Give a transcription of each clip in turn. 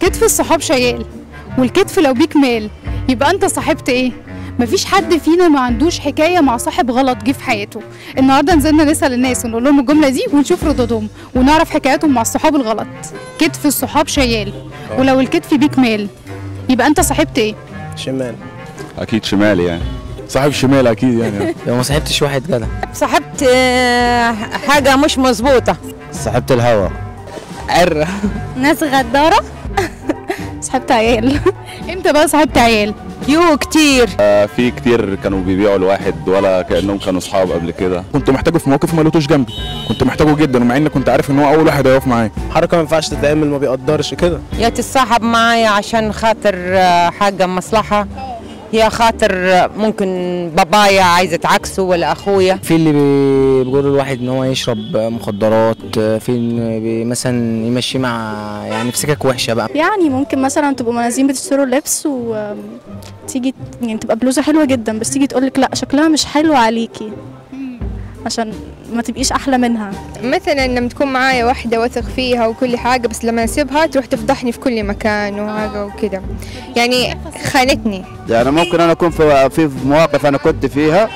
كتف الصحاب شيال والكتف لو بيك مال يبقى انت صاحبت إيه؟ مفيش حد فينا ما عندوش حكاية مع صاحب غلط جه في حياته. النهارده نزلنا نسأل الناس ونقول لهم الجملة دي ونشوف ردودهم ونعرف حكاياتهم مع الصحاب الغلط. كتف الصحاب شيال ولو الكتف بيك مال يبقى انت صاحبت إيه؟ شمال. أكيد شمالي يعني. صاحب شمال أكيد يعني. لو ما صاحبتش واحد جدع. صاحبت آه، حاجة مش مظبوطة. صاحبت الهوا. عرة ناس غدارة. صاحبت عيال. إمتى بقى صاحبت عيال؟ يو كتير. آه، في كتير كانوا بيبيعوا الواحد ولا كأنهم كانوا أصحاب قبل كده. كنت محتاجه في مواقف ما لقيتوش جنبي. كنت محتاجه جدا ومع إني كنت عارف إن هو أول واحد هيقف معايا. حركة ما ينفعش تتعمل ما بيقدرش كده. يا تتصاحب معايا عشان خاطر آه، حاجة مصلحة. يا خاطر ممكن بابايا عايزة تعكسه ولا أخويا. في اللي بي- بيقولوا الواحد إن هو يشرب مخدرات في مثلا يمشي مع يعني في سكك وحشة بقى. يعني ممكن مثلا تبقوا نازلين بتشتروا لبس وتيجي يعني تبقى بلوزة حلوة جدا بس تيجي تقولك لا شكلها مش حلو عليكي. عشان ما تبقيش أحلى منها. مثلا لما تكون معايا واحدة واثق فيها وكل حاجة بس لما أسيبها تروح تفضحني في كل مكان وهذا وكده. يعني خانتني. يعني ممكن أنا أكون في في مواقف أنا كنت فيها.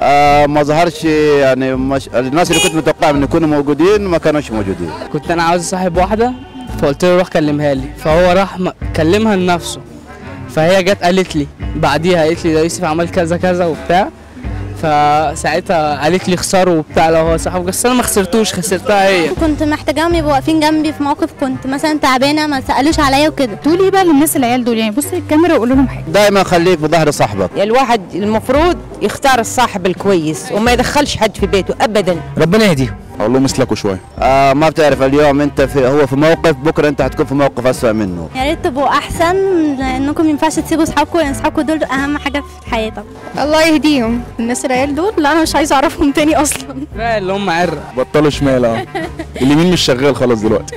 آه ما ظهرش يعني مش الناس اللي كنت متوقع إن يكونوا موجودين ما كانوش موجودين. كنت أنا عاوز اصاحب واحدة فقلت له روح كلمها لي. فهو راح م- كلمها لنفسه. فهي جت قالت لي بعديها قالت لي ده يوسف عمل كذا كذا وبتاع. فساعتها قالت لي خسره وبتاع. لو هو صاحبك بس أنا ما خسرتوش خسرتها هي. كنت محتاجاهم يبقوا واقفين جنبي في موقف كنت مثلا تعبانة ما سألوش عليا وكده. تقولي إيه بقى للناس العيال دول يعني بصي الكاميرا وقول لهم حاجة. دائما خليك بظهر صاحبك. الواحد المفروض يختار الصاحب الكويس وما يدخلش حد في بيته أبدا. ربنا يهديهم أقول له مسلكوا شوية آه ما بتعرف اليوم أنت في هو في موقف بكرة أنت هتكون في موقف اسوء منه. يا ريت تبقوا أحسن لأنكم ما ينفعش تسيبوا أصحابكم لأن أصحابكم دول أهم حاجة في حياتك. الله يهديهم. الناس العيال دول لا أنا مش عايزه أعرفهم تاني أصلا. اللي هم عرة. بطلوا شمال آه اليمين مش شغال خلاص دلوقتي.